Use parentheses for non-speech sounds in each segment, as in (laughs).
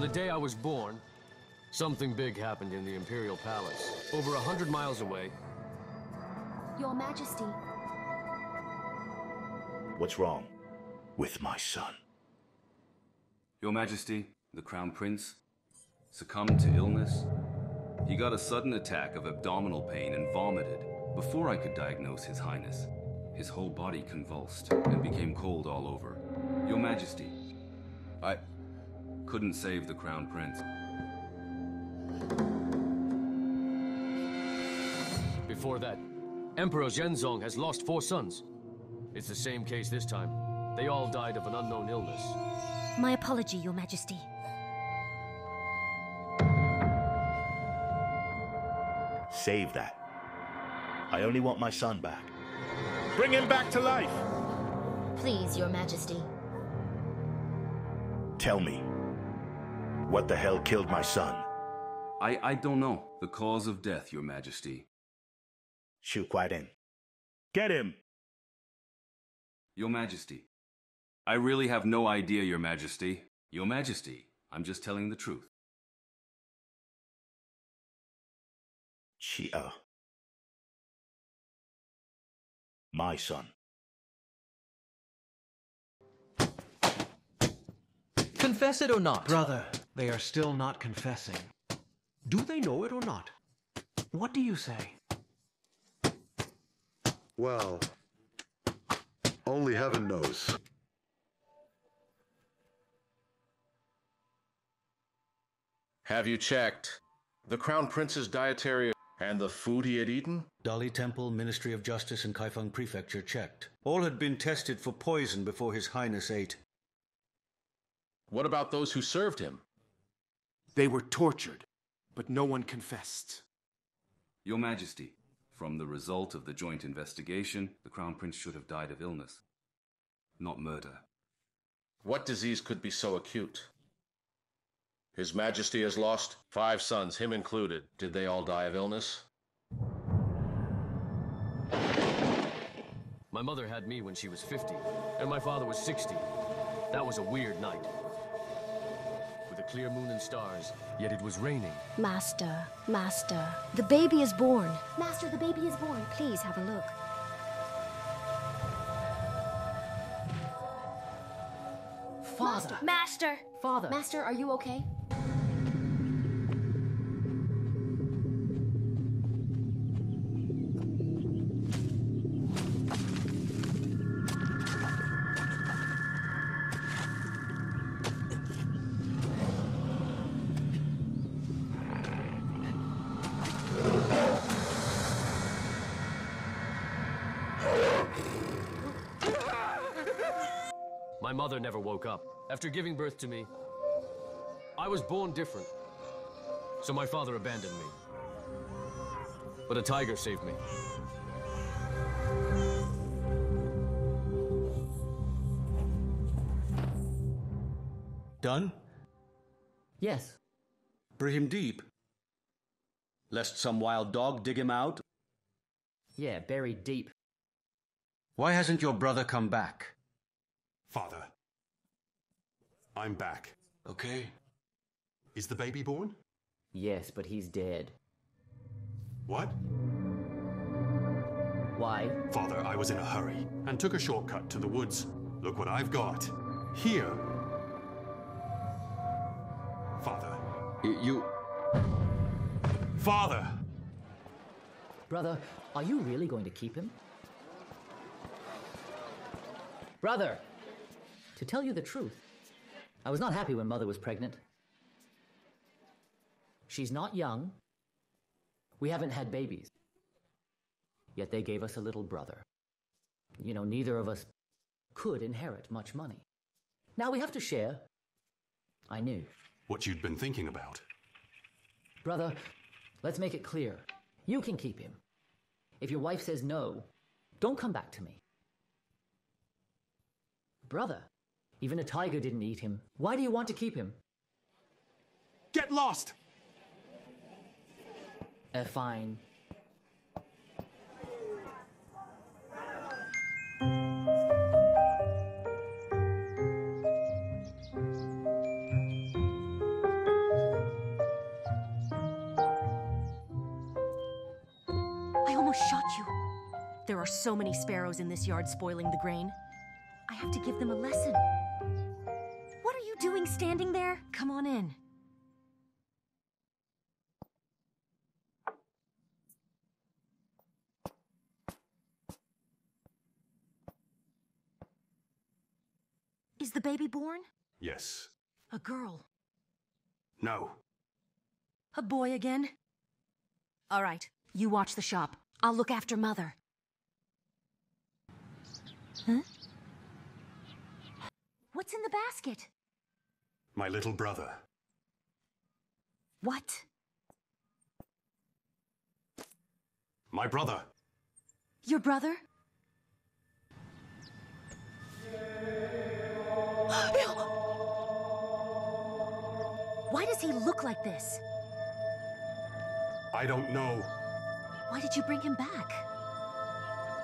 On the day I was born, something big happened in the Imperial Palace. Over a hundred miles away, Your Majesty. What's wrong with my son? Your Majesty, the Crown Prince, succumbed to illness. He got a sudden attack of abdominal pain and vomited. Before I could diagnose His Highness, his whole body convulsed and became cold all over. Your Majesty, I couldn't save the Crown Prince. before that, Emperor Zhenzong has lost four sons. It's the same case this time. They all died of an unknown illness. My apology, Your Majesty. Save that. I only want my son back. Bring him back to life! Please, Your Majesty. Tell me, what the hell killed my son? I, I don't know the cause of death, Your Majesty. Shu Kuaiden. Get him! Your Majesty. I really have no idea, Your Majesty. Your Majesty, I'm just telling the truth. Chia. My son. Confess it or not? Brother, they are still not confessing. Do they know it or not? What do you say? Well, only heaven knows. Have you checked the Crown Prince's dietary and the food he had eaten? Dali Temple, Ministry of Justice, and Kaifeng Prefecture checked. All had been tested for poison before His Highness ate. What about those who served him? They were tortured, but no one confessed. Your Majesty, from the result of the joint investigation, the Crown Prince should have died of illness, not murder. What disease could be so acute? His Majesty has lost five sons, him included. Did they all die of illness? My mother had me when she was 50, and my father was 60. That was a weird night. With a clear moon and stars, yet it was raining. Master, Master, the baby is born. Master, the baby is born. Please have a look. Father. Master! Father. Master, are you okay? Mother never woke up. After giving birth to me, I was born different. So my father abandoned me. But a tiger saved me. Done? Yes. Bury him deep. Lest some wild dog dig him out. Yeah, buried deep. Why hasn't your brother come back? Father, I'm back. Okay. Is the baby born? Yes, but he's dead. What? Why? Father, I was in a hurry and took a shortcut to the woods. Look what I've got. Here. Father. You. Father! Brother, are you really going to keep him? Brother! To tell you the truth, I was not happy when Mother was pregnant. She's not young. We haven't had babies. Yet they gave us a little brother. You know, neither of us could inherit much money. Now we have to share. I knew. What you'd been thinking about. Brother, let's make it clear. You can keep him. If your wife says no, don't come back to me. Brother, even a tiger didn't eat him. Why do you want to keep him? Get lost! Uh, fine. I almost shot you. There are so many sparrows in this yard spoiling the grain. Have to give them a lesson. What are you doing standing there? Come on in. Is the baby born? Yes. A girl. No. A boy again? All right, you watch the shop. I'll look after Mother. Huh? What's in the basket? My little brother. What? My brother. Your brother? (gasps) Why does he look like this? I don't know. Why did you bring him back?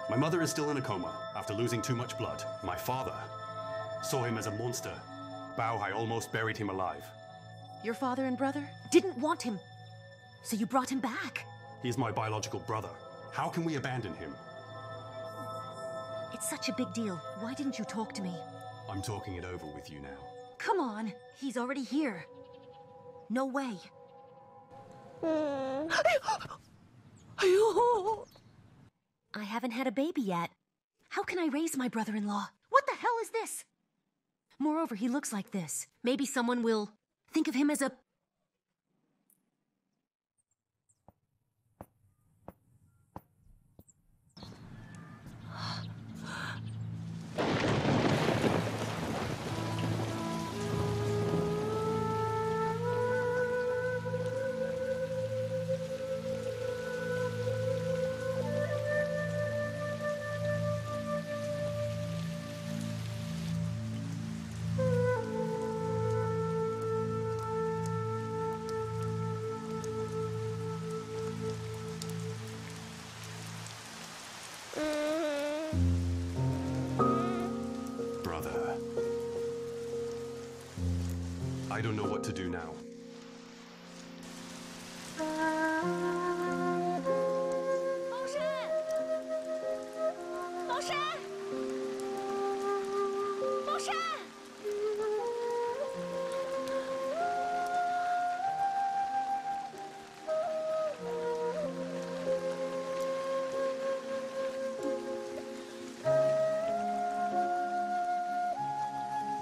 My mother is still in a coma after losing too much blood. My father saw him as a monster. Bao Hai almost buried him alive. Your father and brother didn't want him. So you brought him back. He's my biological brother. How can we abandon him? It's such a big deal. Why didn't you talk to me? I'm talking it over with you now. Come on, he's already here. No way. I haven't had a baby yet. How can I raise my brother in law? What the hell is this? Moreover, he looks like this. Maybe someone will think of him as a.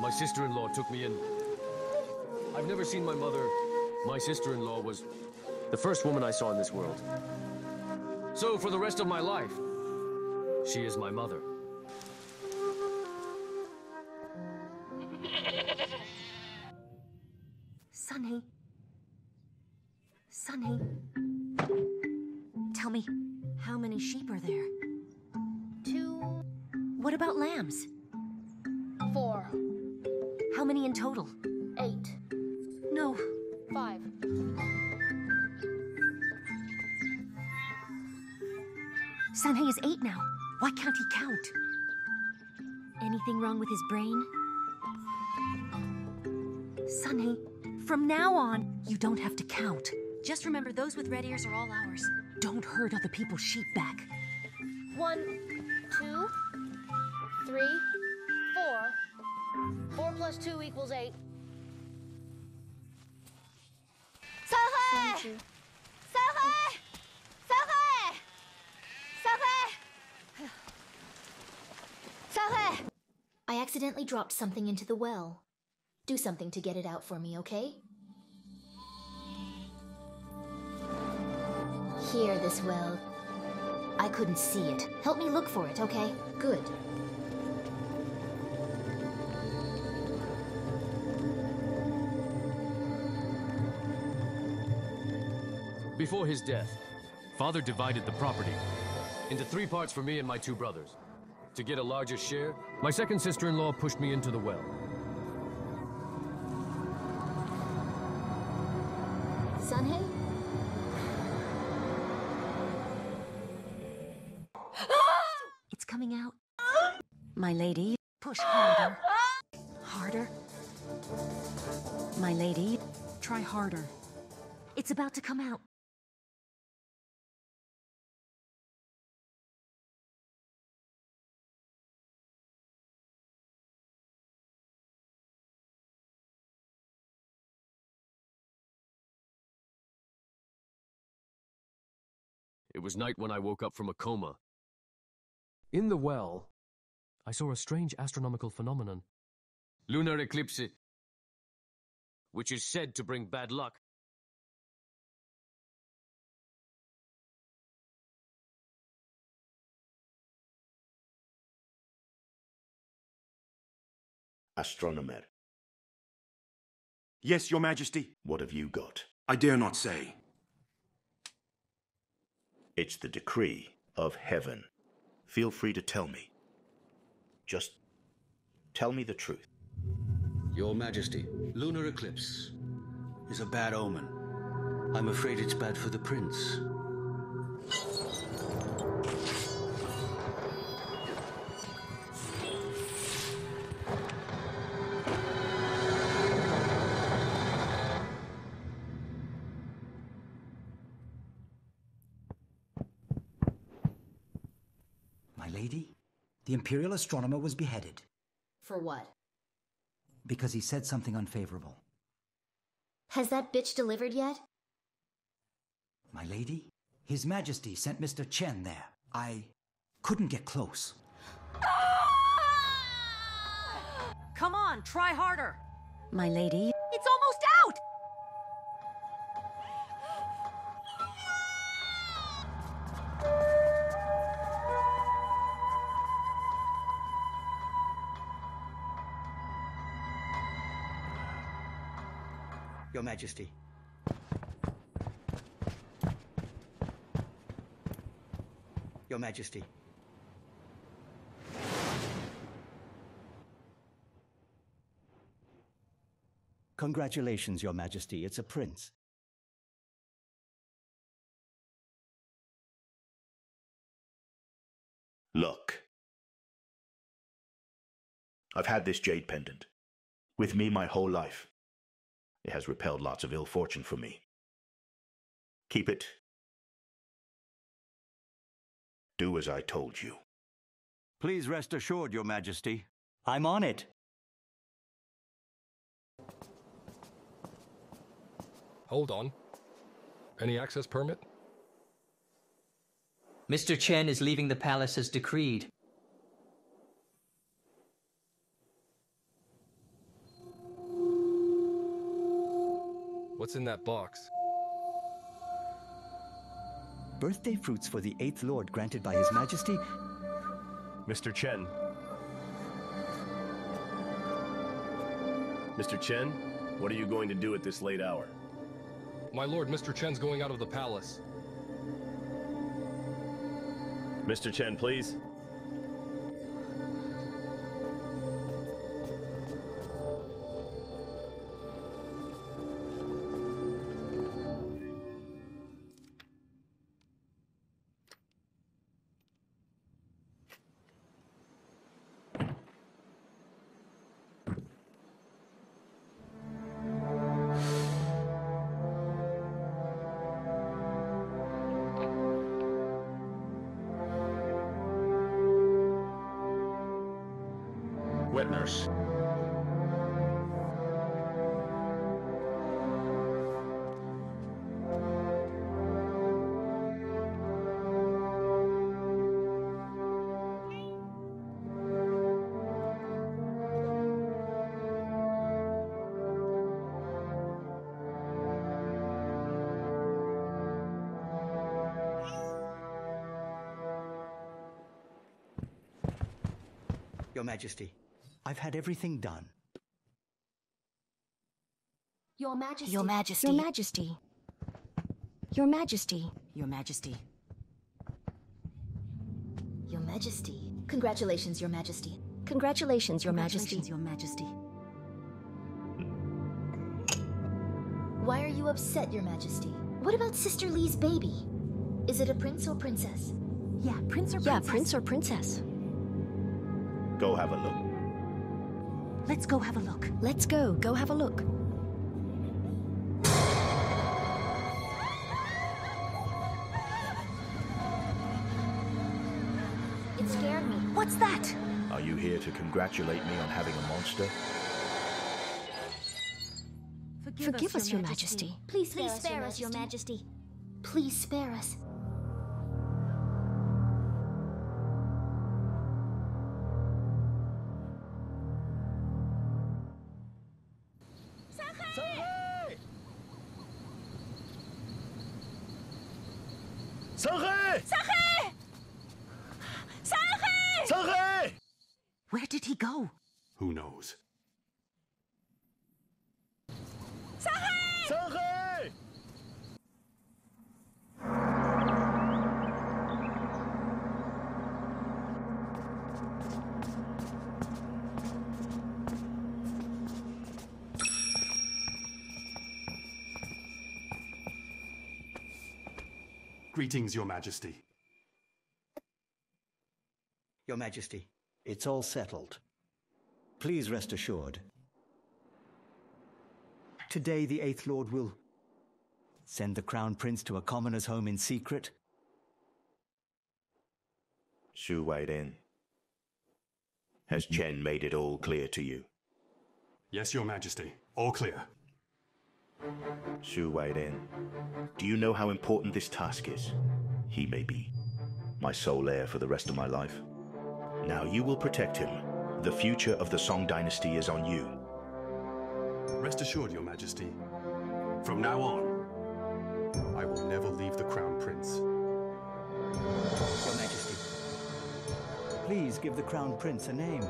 My sister-in-law took me in. I've never seen my mother. My sister-in-law was the first woman I saw in this world. So for the rest of my life, she is my mother. Sunny. Sunny. Tell me, how many sheep are there? Two. What about lambs? Four. How many in total? Eight. No. Five. Sanhei is eight now. Why can't he count? Anything wrong with his brain? Sunny, from now on, you don't have to count. Just remember those with red ears are all ours. Don't hurt other people's sheep back. One, two, three, plus two equals eight. Sohe! Sohe! Sohe! Sohe! Sohe! I accidentally dropped something into the well. Do something to get it out for me, okay? Here, this well. I couldn't see it. Help me look for it, okay? Good. Before his death, father divided the property into three parts for me and my two brothers. To get a larger share, my second sister-in-law pushed me into the well. Sanhei? (gasps) It's coming out. My lady, push harder. Harder. My lady, try harder. It's about to come out. Was night when I woke up from a coma. In the well, I saw a strange astronomical phenomenon. Lunar eclipse, which is said to bring bad luck. Astronomer, Yes, Your Majesty. what have you got? I dare not say. It's the decree of heaven. Feel free to tell me. Just tell me the truth. Your Majesty, lunar eclipse is a bad omen. I'm afraid it's bad for the prince. The Imperial astronomer was beheaded For what? because he said something unfavorable. Has that bitch delivered yet? My lady, His Majesty sent Mr. Chen there. I couldn't get close. Come on, try harder. My lady. Your Majesty. Your Majesty. Congratulations, Your Majesty. It's a prince. Look. I've had this jade pendant. With me my whole life. It has repelled lots of ill fortune for me. Keep it. Do as I told you. Please rest assured, Your Majesty. I'm on it. Hold on. Any access permit? Mr. Chen is leaving the palace as decreed. What's in that box? Birthday fruits for the Eighth Lord granted by His Majesty. Mr. Chen. Mr. Chen, what are you going to do at this late hour? My lord, Mr. Chen's going out of the palace. Mr. Chen, please. Your Majesty, I've had everything done. Your Majesty. Your Majesty. Your Majesty. Your Majesty. Your Majesty. Your Majesty. Congratulations, Your Majesty. Congratulations, Your Majesty. Your Majesty. Why are you upset, Your Majesty? What about Sister Lee's baby? Is it a prince or princess? Yeah, prince or princess. Yeah, prince or princess. Go have a look. Let's go have a look. Let's go. Go have a look. It scared me. What's that? Are you here to congratulate me on having a monster? Forgive, us, Your Majesty. Please spare, us, Your Majesty. Please spare us. Greetings, Your Majesty. Your Majesty, it's all settled. Please rest assured. Today, the Eighth Lord will send the Crown Prince to a commoner's home in secret. Shu Wei Din. Has Chen made it all clear to you? Yes, Your Majesty. All clear. Shu Wei Din. Do you know how important this task is? He may be my sole heir for the rest of my life. Now you will protect him. The future of the Song Dynasty is on you. Rest assured, Your Majesty. From now on, I will never leave the Crown Prince. Your Majesty, please give the Crown Prince a name.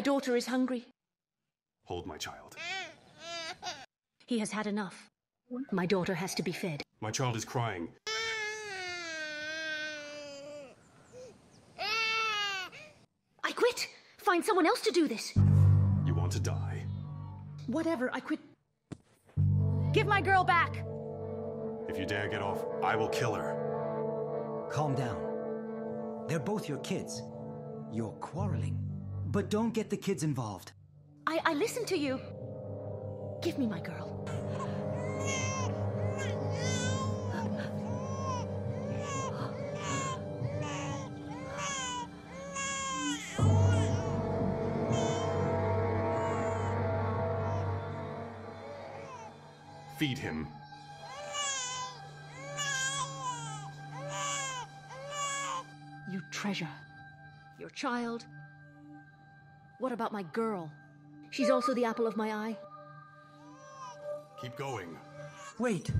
My daughter is hungry. Hold my child. He has had enough. My daughter has to be fed. My child is crying. I quit! Find someone else to do this! You want to die? Whatever, I quit. Give my girl back! If you dare get off, I will kill her. Calm down. They're both your kids. You're quarreling. But don't get the kids involved. I, I listened to you. Give me my girl. Feed him. You treasure. Your child. What about my girl? She's also the apple of my eye. Keep going. Wait.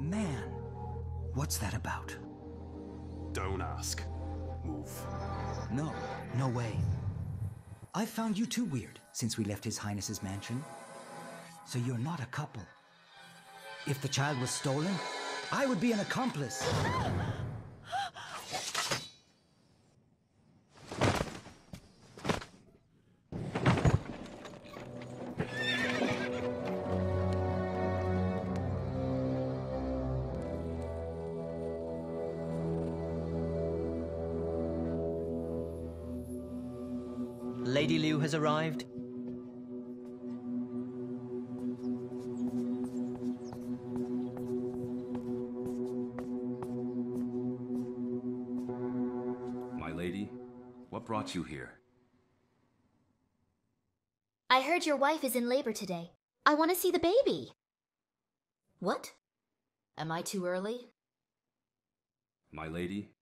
Man, what's that about? Don't ask. Move. No, no way. I've found you too weird since we left His Highness's mansion. So you're not a couple. If the child was stolen, I would be an accomplice. (gasps) Lady Liu has arrived. My lady, what brought you here? I heard your wife is in labor today. I want to see the baby. What? Am I too early? My lady,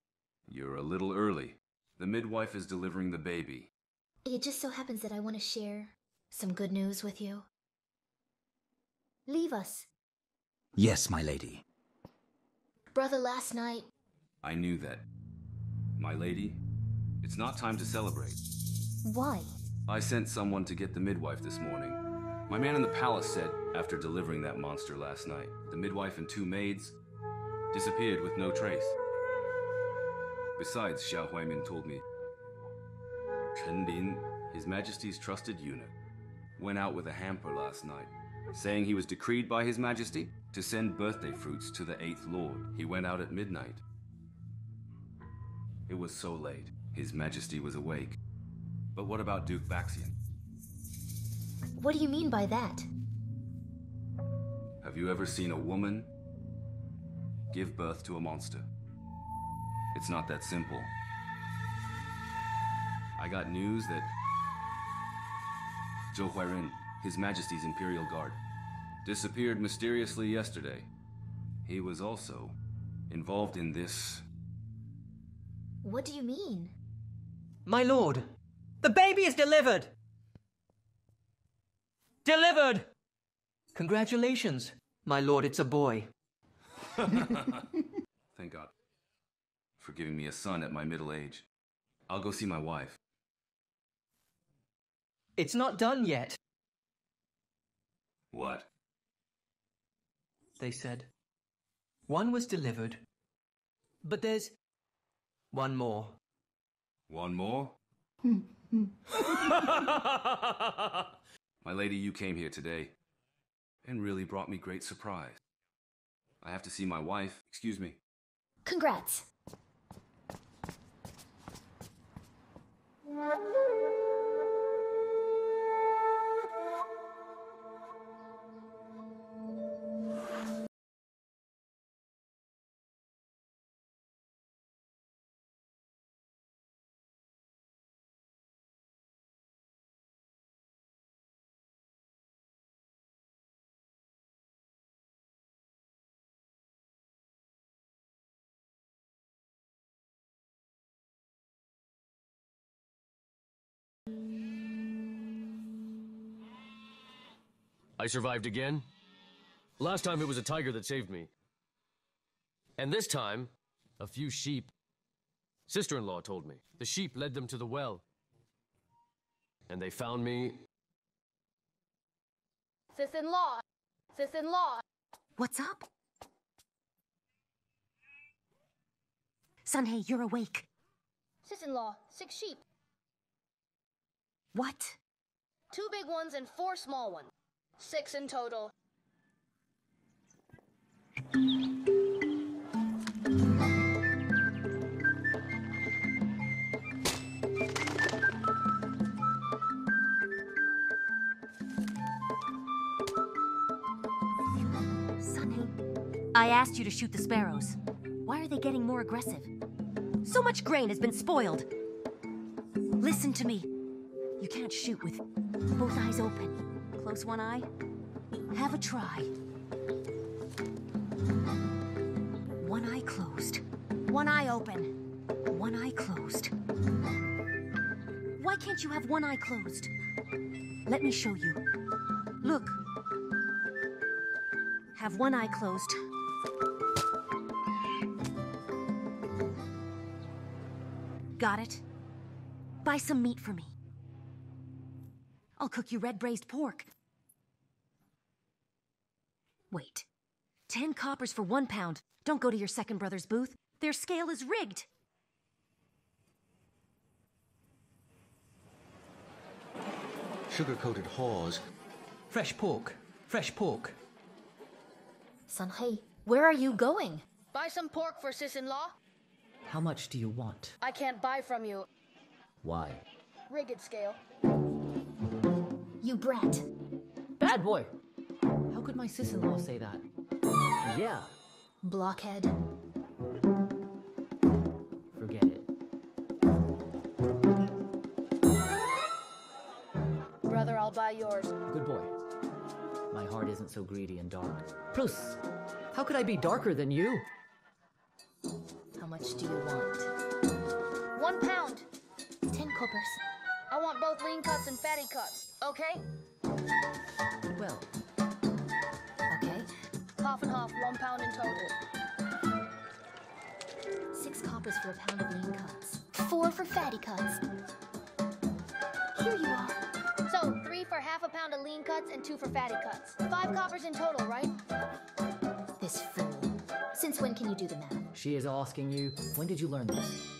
you're a little early. The midwife is delivering the baby. It just so happens that I want to share some good news with you. Leave us. Yes, my lady. Brother, last night, I knew that. My lady, it's not time to celebrate. why? I sent someone to get the midwife this morning. My man in the palace said, after delivering that monster last night, the midwife and two maids disappeared with no trace. Besides, Xiao Huaimin told me Chen Lin, His Majesty's trusted eunuch, went out with a hamper last night, saying he was decreed by His Majesty to send birthday fruits to the Eighth Lord. He went out at midnight. It was so late, His Majesty was awake. But what about Duke Baxian? What do you mean by that? Have you ever seen a woman give birth to a monster? It's not that simple. I got news that Zhou Huiren, His Majesty's Imperial Guard, disappeared mysteriously yesterday. He was also involved in this. What do you mean? My lord, the baby is delivered! Delivered! Congratulations, my lord, it's a boy. (laughs) Thank God for giving me a son at my middle age. I'll go see my wife. It's not done yet, What? they said. One was delivered, but there's one more. One more? My lady, you came here today and really brought me great surprise. I have to see my wife. Excuse me. Congrats. I survived again. Last time it was a tiger that saved me. And this time, a few sheep. Sister in law told me. The sheep led them to the well. And they found me. Sis-in-law! Sis-in-law! What's up? Sanhei, you're awake. Sis-in-law, six sheep. What? Two big ones and four small ones. Six in total. Sunny, I asked you to shoot the sparrows. Why are they getting more aggressive? So much grain has been spoiled. Listen to me. You can't shoot with both eyes open. Close one eye. Have a try. One eye closed. One eye open. One eye closed. Why can't you have one eye closed? Let me show you. Look. Have one eye closed. Got it? Buy some meat for me. I'll cook you red braised pork. Wait. Ten coppers for one pound. Don't go to your second brother's booth. Their scale is rigged. Sugar coated haws. Fresh pork. Fresh pork. Sanhei, where are you going? Buy some pork for sis-in-law? How much do you want? I can't buy from you. Why? Rigged scale. You brat. Bad boy! How could my sis in law say that? Yeah, Blockhead. forget it. Brother, I'll buy yours. Good boy. My heart isn't so greedy and dark. Plus, how could I be darker than you? How much do you want? One pound. Ten coppers. I want both lean cuts and fatty cuts. Okay? Well, Okay. Half and half, one pound in total. Six coppers for a pound of lean cuts. Four for fatty cuts. Here you are. So, three for half a pound of lean cuts and two for fatty cuts. Five coppers in total, right? This fool. Since when can you do the math? she is asking you, when did you learn this?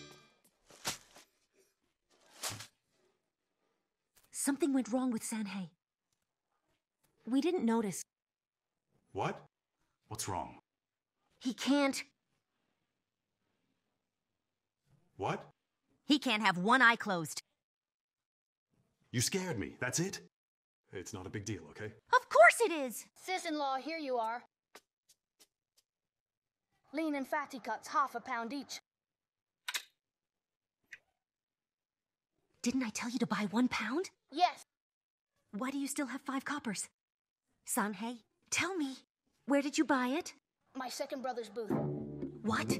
Something went wrong with Sanhei. We didn't notice. What? What's wrong? He can't. What? He can't have one eye closed. You scared me, that's it? It's not a big deal, okay? Of course it is! Sis-in-law, here you are. Lean and fatty cuts, half a pound each. Didn't I tell you to buy one pound? Yes. Why do you still have five coppers? Sanhei, tell me, where did you buy it? My second brother's booth. What?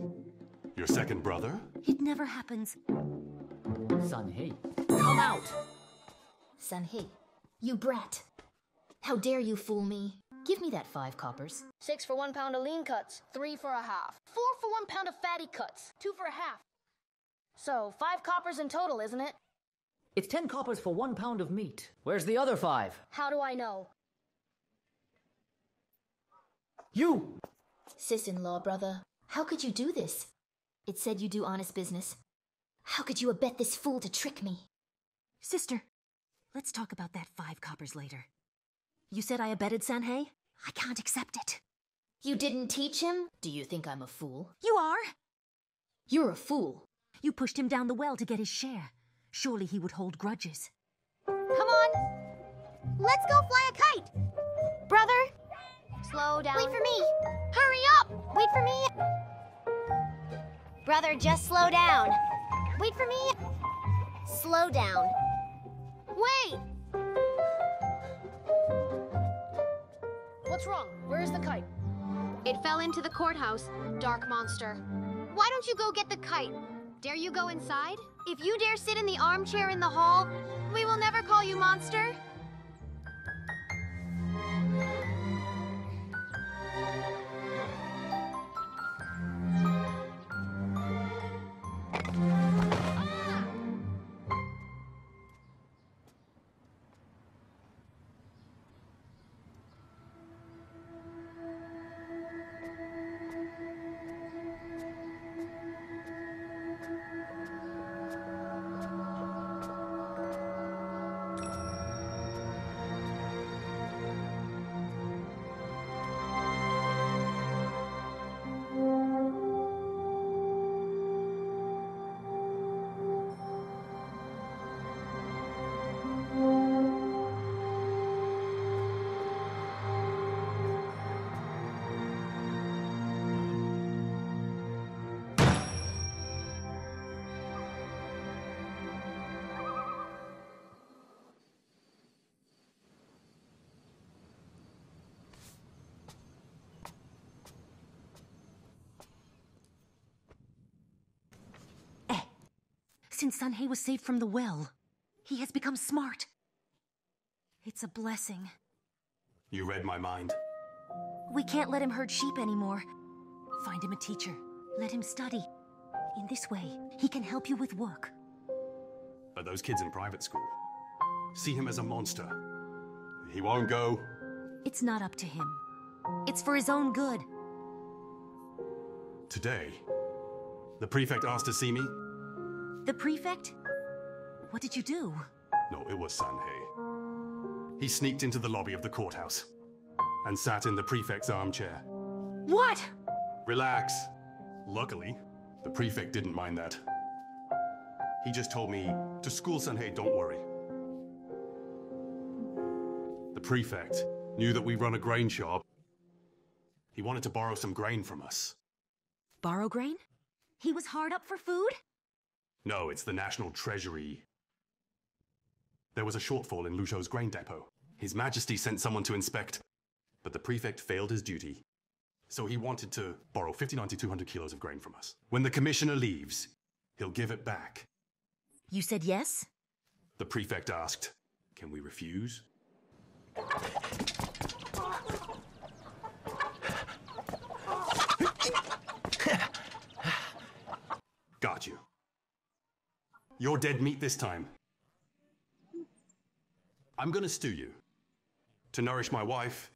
Your second brother? It never happens. Sanhei, come out! Sanhei, you brat. How dare you fool me? Give me that five coppers. Six for one pound of lean cuts, three for a half. Four for one pound of fatty cuts, two for a half. So, five coppers in total, isn't it? It's ten coppers for one pound of meat. Where's the other five? How do I know? You! Sis-in-law, brother, how could you do this? It said you do honest business. How could you abet this fool to trick me? Sister, let's talk about that five coppers later. You said I abetted Sanhei? I can't accept it. You didn't teach him? Do you think I'm a fool? You are! You're a fool. You pushed him down the well to get his share. Surely he would hold grudges. Come on! Let's go fly a kite! Brother! Slow down. Wait for me! Hurry up! Wait for me! Brother, just slow down. Wait for me! Slow down. Wait! What's wrong? Where is the kite? It fell into the courthouse, dark monster. Why don't you go get the kite? Dare you go inside? If you dare sit in the armchair in the hall, we will never call you monster. Since Sanhei was saved from the well, he has become smart. It's a blessing. You read my mind. We can't let him herd sheep anymore. Find him a teacher. Let him study. In this way, he can help you with work. But those kids in private school see him as a monster. He won't go. It's not up to him. It's for his own good. Today, the prefect asked to see me. The prefect? What did you do? No, it was Sanhei. He sneaked into the lobby of the courthouse and sat in the prefect's armchair. What? Relax. Luckily, the prefect didn't mind that. He just told me to school Sanhei, don't worry. The prefect knew that we run a grain shop. He wanted to borrow some grain from us. Borrow grain? He was hard up for food? No, it's the National Treasury. There was a shortfall in Luzhou's grain depot. His Majesty sent someone to inspect, but the prefect failed his duty. So he wanted to borrow 59 to 200 kilos of grain from us. When the commissioner leaves, he'll give it back. You said yes? The prefect asked, Can we refuse? Got you. You're dead meat this time. I'm gonna stew you. To nourish my wife.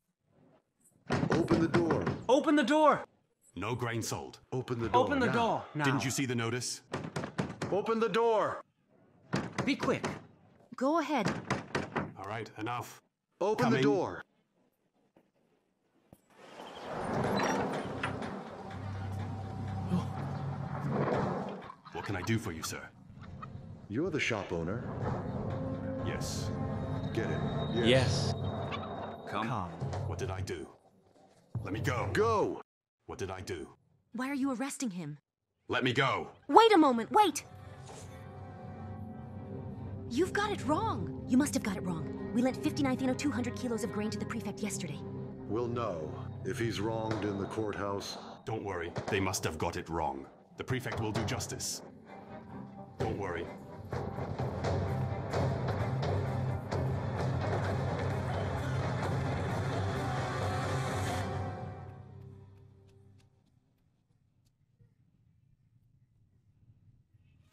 Open the door. Open the door! No grain sold. Open the door. Open the now. door now. Didn't you see the notice? Open the door. Be quick. Go ahead. All right, enough. Open Coming. the door. What can I do for you, sir? You're the shop owner. Yes. Get him. Yes. Come. What did I do? Let me go. Go! What did I do? Why are you arresting him? Let me go. Wait a moment, wait! You've got it wrong. You must have got it wrong. We lent 59 200 kilos of grain to the prefect yesterday. We'll know if he's wronged in the courthouse. Don't worry. They must have got it wrong. The prefect will do justice. Don't worry.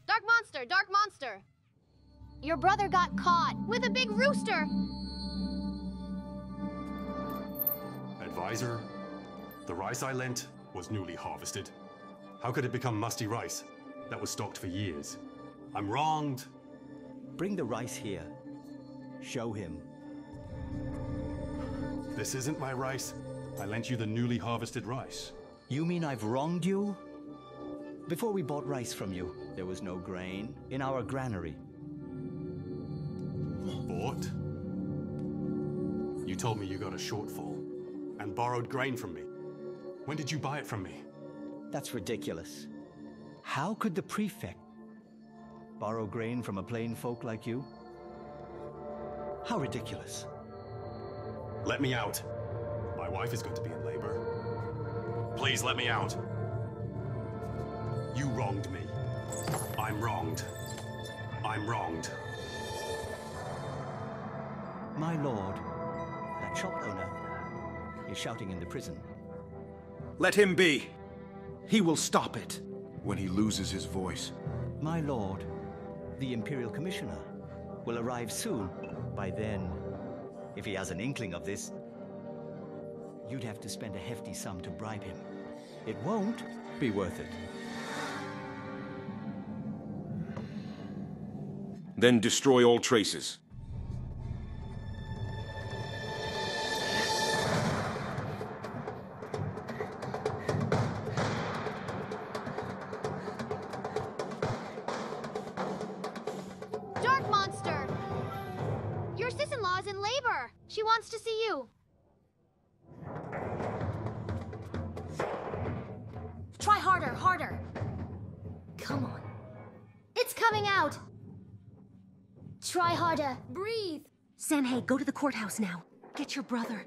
Dark monster, dark monster. Your brother got caught with a big rooster. Advisor, the rice I lent was newly harvested. How could it become musty rice that was stocked for years? I'm wronged. Bring the rice here. Show him. This isn't my rice. I lent you the newly harvested rice. You mean I've wronged you? Before we bought rice from you, there was no grain in our granary. Bought? You told me you got a shortfall and borrowed grain from me. When did you buy it from me? That's ridiculous. How could the prefect borrow grain from a plain folk like you? How ridiculous. Let me out. My wife is going to be in labor. Please let me out. You wronged me. I'm wronged. I'm wronged. My lord, that shop owner is shouting in the prison. Let him be. He will stop it when he loses his voice. My lord, the Imperial Commissioner will arrive soon. By then, if he has an inkling of this, you'd have to spend a hefty sum to bribe him. It won't be worth it. Then destroy all traces. Courthouse now. Get your brother.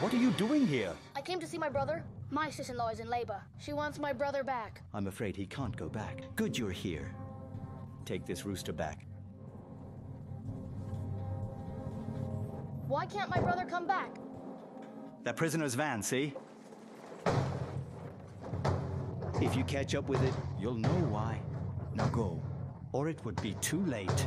What are you doing here? I came to see my brother. My sister-in-law is in labor. She wants my brother back. I'm afraid he can't go back. Good you're here. Take this rooster back. Why can't my brother come back? That prisoner's van, see? If you catch up with it, you'll know why. Now go, or it would be too late.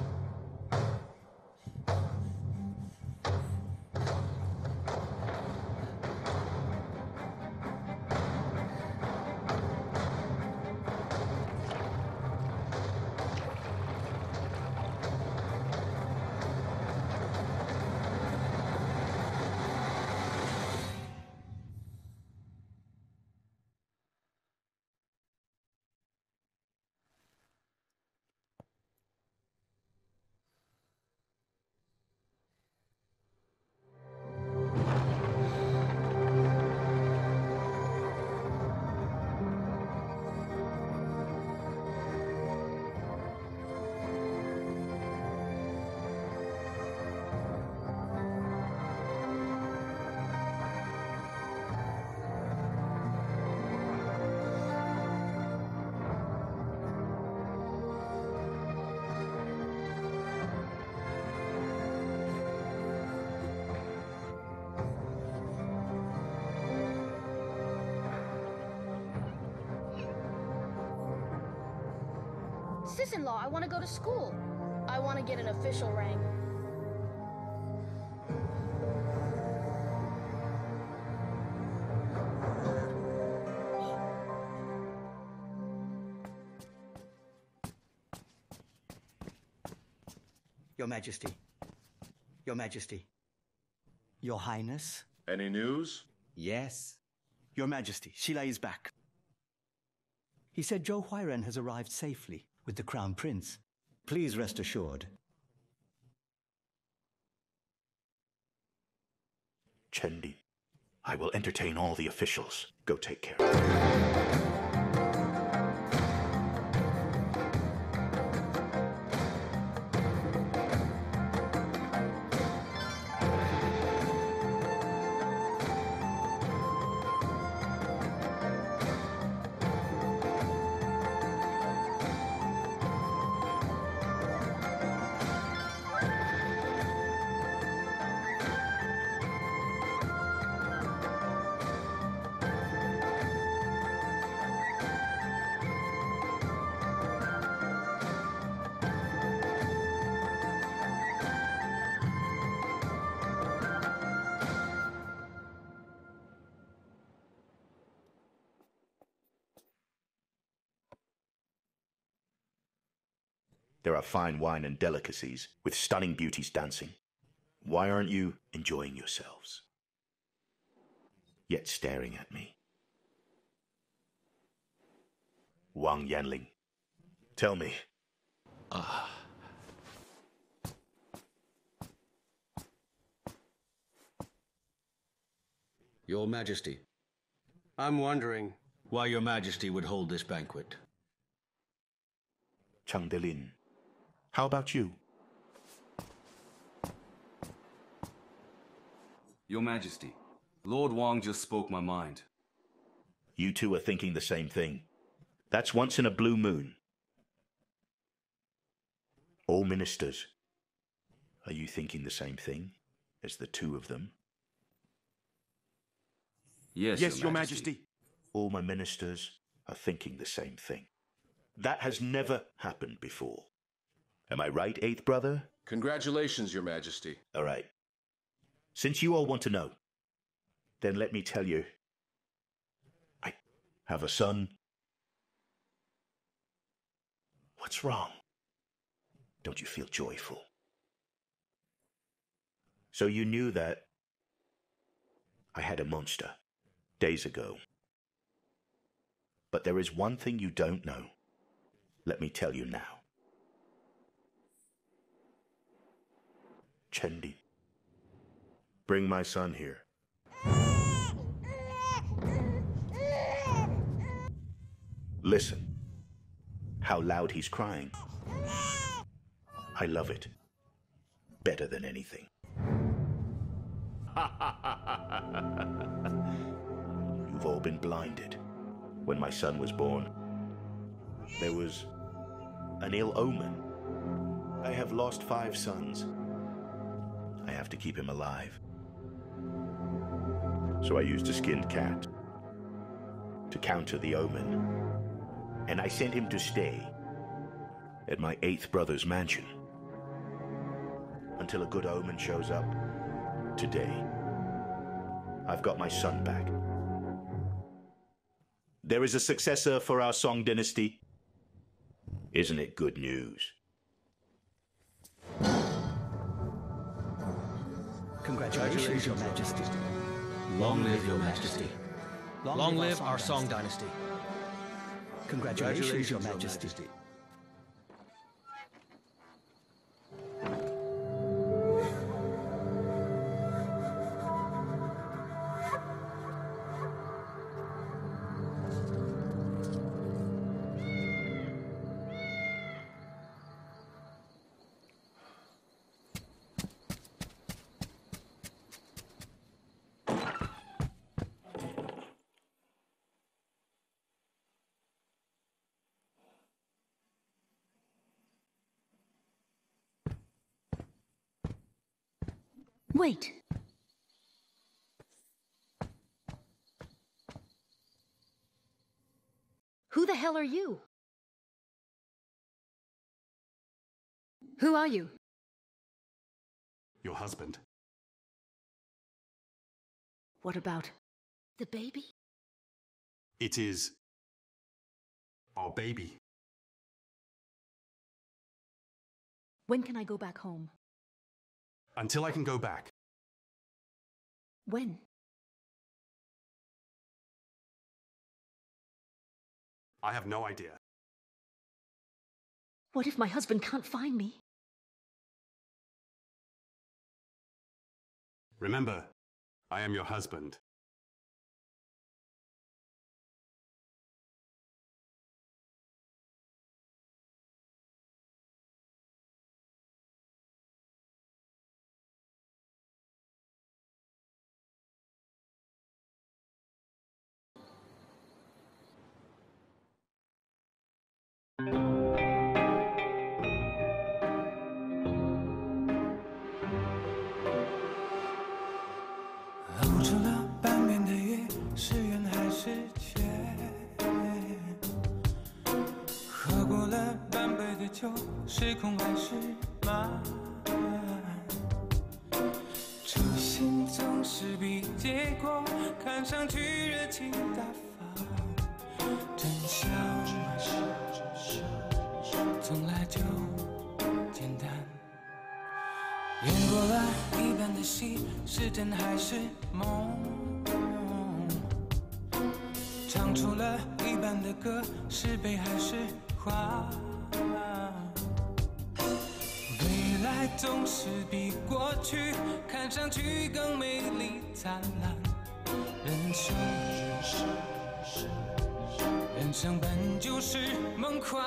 In law, I want to go to school. I want to get an official rank. Your Majesty. Your Majesty. Your Highness. Any news? Yes. Your Majesty, Sheila is back. He said Joe Huiren has arrived safely with the Crown Prince. Please rest assured. Chendi, I will entertain all the officials. Go take care. Fine wine and delicacies, with stunning beauties dancing. Why aren't you enjoying yourselves? Yet staring at me. Wang Yanling, tell me. Ah. Your Majesty, I'm wondering. why Your Majesty would hold this banquet. Chang Delin, how about you? Your Majesty, Lord Wang just spoke my mind. You two are thinking the same thing. That's once in a blue moon. All ministers, are you thinking the same thing as the two of them? Yes, Yes, Your Majesty. All my ministers are thinking the same thing. That has never happened before. Am I right, Eighth Brother? Congratulations, Your Majesty. All right. Since you all want to know, then let me tell you. I have a son. What's wrong? Don't you feel joyful? So you knew that I had a monster days ago. But there is one thing you don't know. Let me tell you now. Chendi, bring my son here. Listen. How loud he's crying. I love it. Better than anything. (laughs) You've all been blinded. When my son was born, there was an ill omen. I have lost five sons. Have to keep him alive. So I used a skinned cat to counter the omen. And I sent him to stay at my eighth brother's mansion until a good omen shows up today. I've got my son back. There is a successor for our Song dynasty. Isn't it good news? Congratulations, Your Majesty. Long live Your Majesty. Long live our Song dynasty. Congratulations, Your Majesty. Wait. Who the hell are you? Who are you? Your husband. What about the baby? It is our baby. When can I go back home? Until I can go back. When? I have no idea. What if my husband can't find me? Remember, I am your husband. 露出了半边的月，是圆还是缺？喝过了半杯的酒，是空还是满？初心总是比结果看上去热情大方，真相从来就简单。演过了一半的戏，是真还是梦？唱出了一半的歌，是悲还是欢？未来总是比过去看上去更美丽灿烂。人生，人生本就是梦幻。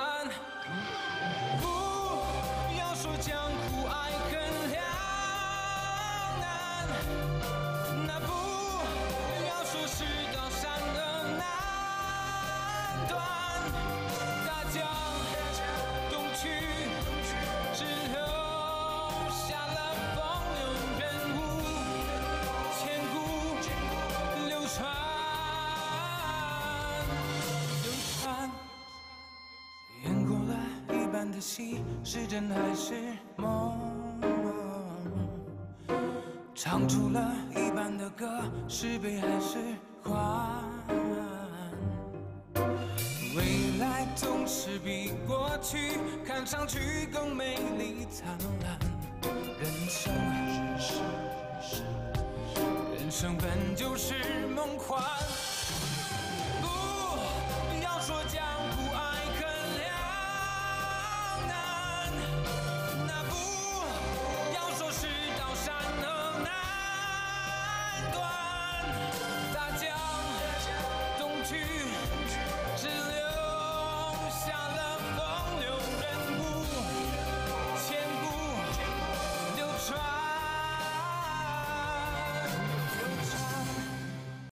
是真还是梦？唱出了一半的歌，是悲还是欢？未来总是比过去看上去更美丽灿烂。人生，人生本就是梦幻。